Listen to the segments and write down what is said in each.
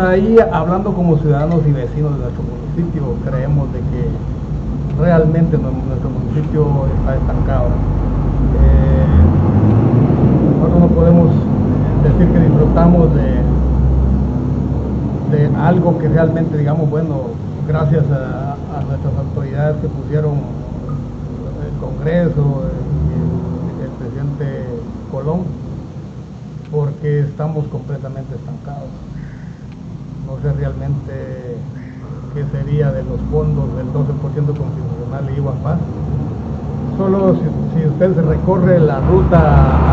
Ahí hablando como ciudadanos y vecinos de nuestro municipio, creemos de que realmente nuestro municipio está estancado. Eh, nosotros no podemos decir que disfrutamos de, de algo que realmente, digamos, bueno, gracias a, nuestras autoridades que pusieron el Congreso y el presidente Colón, porque estamos completamente estancados no sé realmente qué sería de los fondos del 12% constitucional y IVA Solo si, usted se recorre la ruta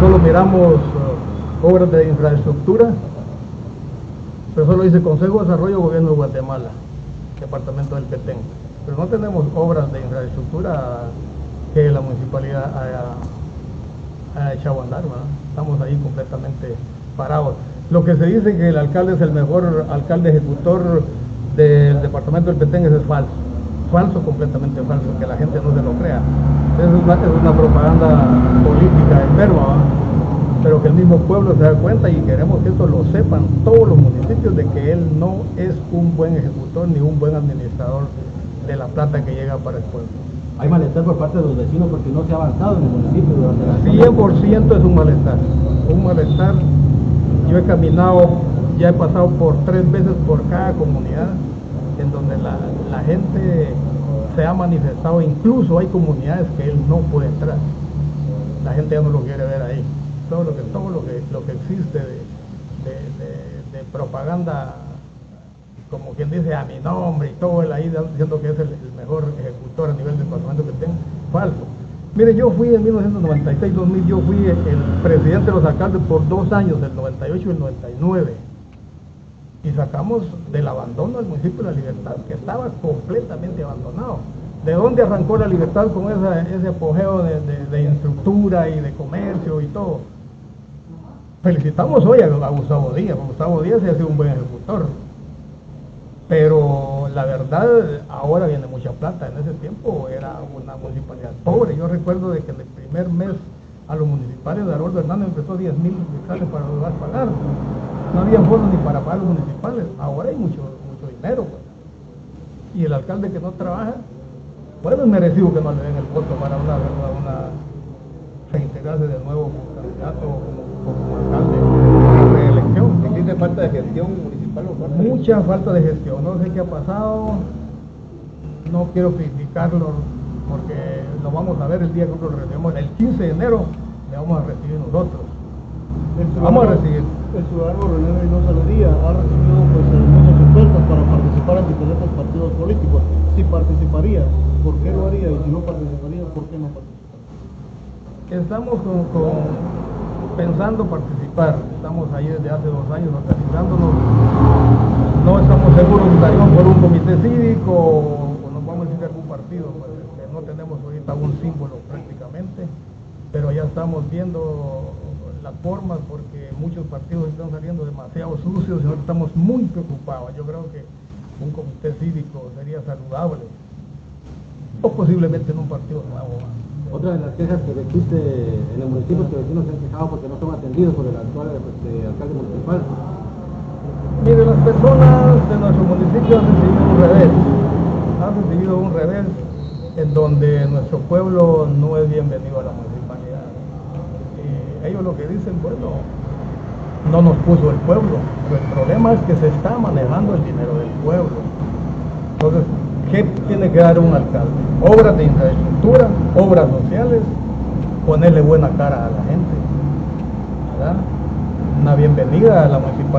solo miramos uh, obras de infraestructura, pero solo dice Consejo de Desarrollo Gobierno de Guatemala, Departamento del Petén. Pero no tenemos obras de infraestructura que la municipalidad haya, echado a andar, estamos ahí completamente parados. Lo que se dice que el alcalde es el mejor alcalde ejecutor del departamento del Petén es falso. Falso, completamente falso, que la gente no se lo crea. Es una, es una propaganda política enferma, pero que el mismo pueblo se da cuenta y queremos que esto lo sepan todos los municipios de que él no es un buen ejecutor ni un buen administrador de la plata que llega para el pueblo. ¿Hay malestar por parte de los vecinos porque no se ha avanzado en el municipio durante la 100% es un malestar. Un malestar yo he caminado, ya he pasado por tres veces por cada comunidad en donde la, gente se ha manifestado, incluso hay comunidades que él no puede entrar. La gente ya no lo quiere ver ahí. Todo lo que, todo lo que, lo que existe de, propaganda, como quien dice a mi nombre y todo él ahí diciendo que es el, mejor ejecutor a nivel del departamento que tengo, falso. Mire, yo fui en 1996-2000, yo fui el presidente de los alcaldes por dos años, el 98 y el 99. Y sacamos del abandono al municipio de La Libertad, que estaba completamente abandonado. ¿De dónde arrancó la libertad con ese apogeo de, de, infraestructura y de comercio y todo? Felicitamos hoy a, Gustavo Díaz, Gustavo Díaz ha sido un buen ejecutor pero la verdad ahora viene mucha plata, en ese tiempo era una municipalidad pobre, yo recuerdo de que en el primer mes a los municipales de Haroldo Hernández empezó 10 mil fiscales para lograr pagar, no había fondos ni para pagar los municipales, ahora hay mucho, mucho dinero, pues. y el alcalde que no trabaja, bueno es merecido que no le den el voto para una, una, reintegrarse de nuevo como candidato como, alcalde. de falta de gestión mucha falta de gestión. No sé qué ha pasado, no quiero criticarlo porque lo vamos a ver el día que nosotros recibimos, el 15 de enero le vamos a recibir nosotros. vamos a recibir. El ciudadano René Reynosa Díaz ha recibido pues algunas ofertas para participar en diferentes partidos políticos. Si participaría, ¿por qué lo haría? Y si no participaría, ¿por qué no participaría? Estamos con pensando participar. Estamos ahí desde hace dos años organizándonos. No estamos seguros si salimos por un comité cívico o nos vamos a ir a algún partido, pues, no tenemos ahorita un símbolo prácticamente, pero ya estamos viendo las formas porque muchos partidos están saliendo demasiado sucios y nosotros estamos muy preocupados. Yo creo que un comité cívico sería saludable o posiblemente en un partido nuevo. Otra de las quejas que existe en el municipio es que vecinos se han quejado porque no son atendidos por el actual este, alcalde municipal. Mire, las personas de nuestro municipio han recibido un revés. Han recibido un revés en donde nuestro pueblo no es bienvenido a la municipalidad. Y ellos lo que dicen, bueno, no nos puso el pueblo. El problema es que se está manejando el dinero del pueblo. Entonces, ¿Qué tiene que dar un alcalde? Obras de infraestructura, obras sociales, ponerle buena cara a la gente. ¿verdad? Una bienvenida a la municipalidad.